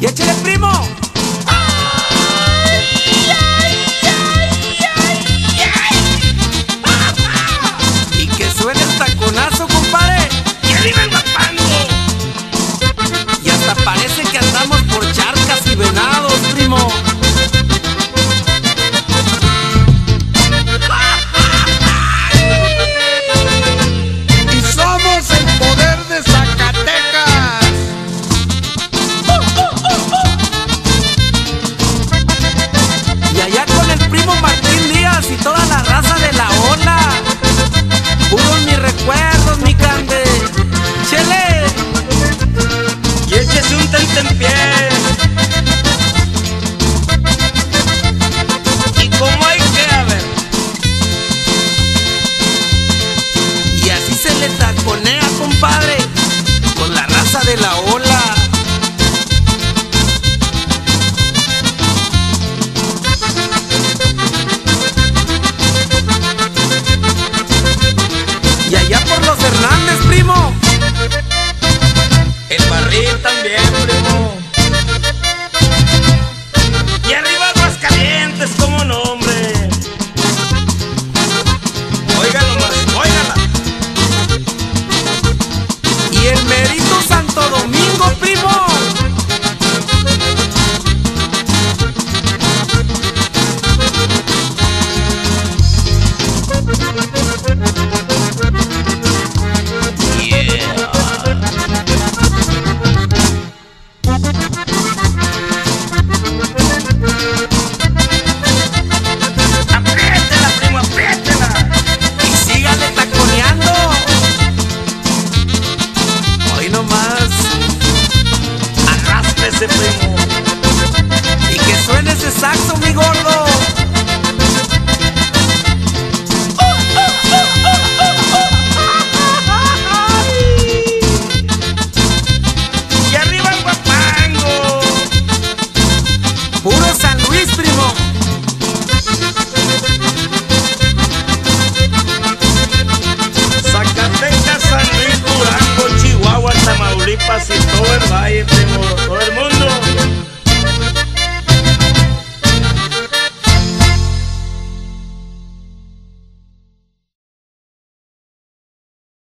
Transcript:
Y échale primo. ese primo. Y que suene ese saxo, mi gordo.